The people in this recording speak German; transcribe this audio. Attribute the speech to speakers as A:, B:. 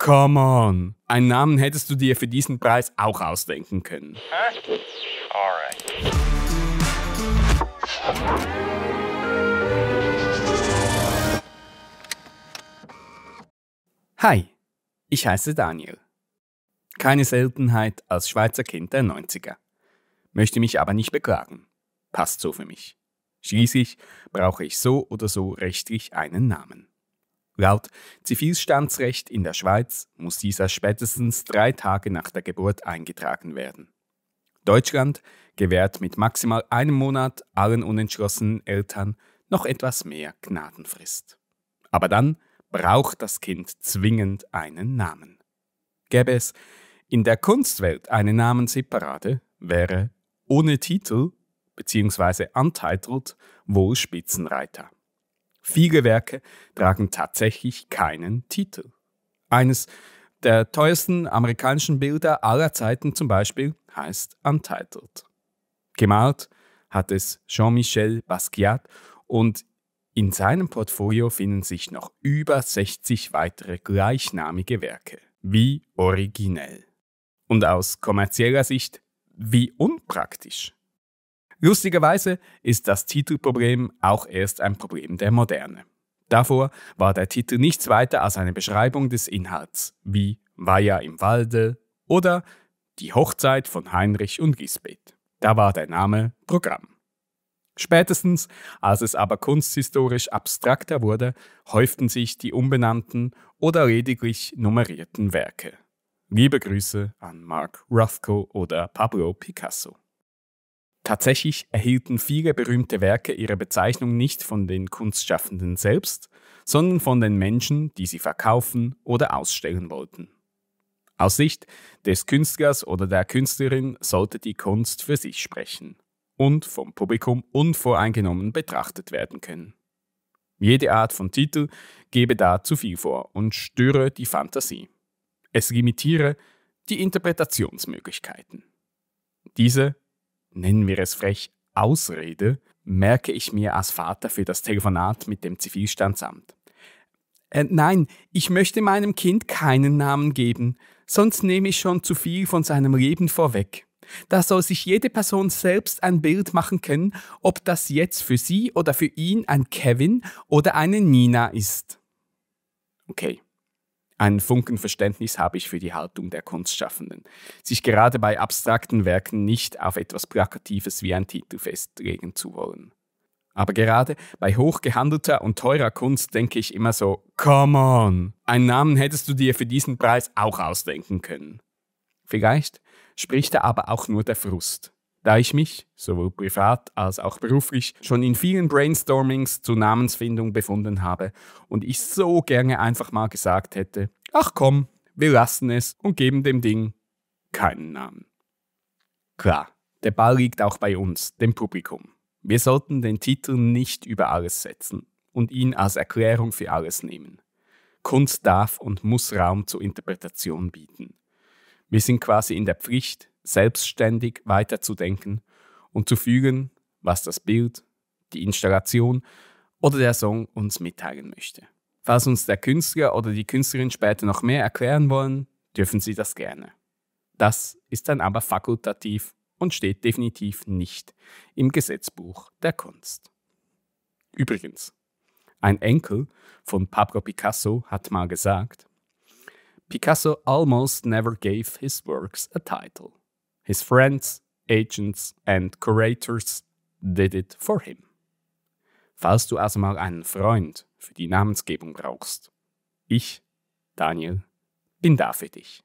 A: come on. Einen Namen hättest du dir für diesen Preis auch ausdenken können.
B: Huh? Alright.
A: Hi, ich heiße Daniel. Keine Seltenheit als Schweizer Kind der 90er. Möchte mich aber nicht beklagen. Passt so für mich. Schließlich brauche ich so oder so rechtlich einen Namen. Laut Zivilstandsrecht in der Schweiz muss dieser spätestens drei Tage nach der Geburt eingetragen werden. Deutschland gewährt mit maximal einem Monat allen unentschlossenen Eltern noch etwas mehr Gnadenfrist. Aber dann braucht das Kind zwingend einen Namen. Gäbe es in der Kunstwelt eine Namensseparate, wäre ohne Titel bzw. untitled wohl Spitzenreiter. Viele Werke tragen tatsächlich keinen Titel. Eines der teuersten amerikanischen Bilder aller Zeiten zum Beispiel heißt Untitled. Gemalt hat es Jean-Michel Basquiat und in seinem Portfolio finden sich noch über 60 weitere gleichnamige Werke. Wie originell. Und aus kommerzieller Sicht, wie unpraktisch. Lustigerweise ist das Titelproblem auch erst ein Problem der Moderne. Davor war der Titel nichts weiter als eine Beschreibung des Inhalts, wie Weiher im Walde oder Die Hochzeit von Heinrich und Gisbeth. Da war der Name Programm. Spätestens, als es aber kunsthistorisch abstrakter wurde, häuften sich die umbenannten oder lediglich nummerierten Werke. Liebe Grüße an Mark Rothko oder Pablo Picasso. Tatsächlich erhielten viele berühmte Werke ihre Bezeichnung nicht von den Kunstschaffenden selbst, sondern von den Menschen, die sie verkaufen oder ausstellen wollten. Aus Sicht des Künstlers oder der Künstlerin sollte die Kunst für sich sprechen und vom Publikum unvoreingenommen betrachtet werden können. Jede Art von Titel gebe da zu viel vor und störe die Fantasie. Es limitiere die Interpretationsmöglichkeiten. Diese nennen wir es frech, Ausrede, merke ich mir als Vater für das Telefonat mit dem Zivilstandsamt. Äh, nein, ich möchte meinem Kind keinen Namen geben, sonst nehme ich schon zu viel von seinem Leben vorweg. Da soll sich jede Person selbst ein Bild machen können, ob das jetzt für sie oder für ihn ein Kevin oder eine Nina ist. Okay, ein Funkenverständnis habe ich für die Haltung der Kunstschaffenden, sich gerade bei abstrakten Werken nicht auf etwas Plakatives wie ein Titel festlegen zu wollen. Aber gerade bei hochgehandelter und teurer Kunst denke ich immer so, come on, einen Namen hättest du dir für diesen Preis auch ausdenken können. Vielleicht spricht da aber auch nur der Frust, da ich mich, sowohl privat als auch beruflich, schon in vielen Brainstormings zur Namensfindung befunden habe und ich so gerne einfach mal gesagt hätte, ach komm, wir lassen es und geben dem Ding keinen Namen. Klar, der Ball liegt auch bei uns, dem Publikum. Wir sollten den Titel nicht über alles setzen und ihn als Erklärung für alles nehmen. Kunst darf und muss Raum zur Interpretation bieten. Wir sind quasi in der Pflicht, selbstständig weiterzudenken und zu fügen, was das Bild, die Installation oder der Song uns mitteilen möchte. Falls uns der Künstler oder die Künstlerin später noch mehr erklären wollen, dürfen sie das gerne. Das ist dann aber fakultativ und steht definitiv nicht im Gesetzbuch der Kunst. Übrigens, ein Enkel von Pablo Picasso hat mal gesagt, Picasso almost never gave his works a title. His friends, agents and curators did it for him. Falls du also mal einen Freund für die Namensgebung brauchst, ich, Daniel, bin da für dich.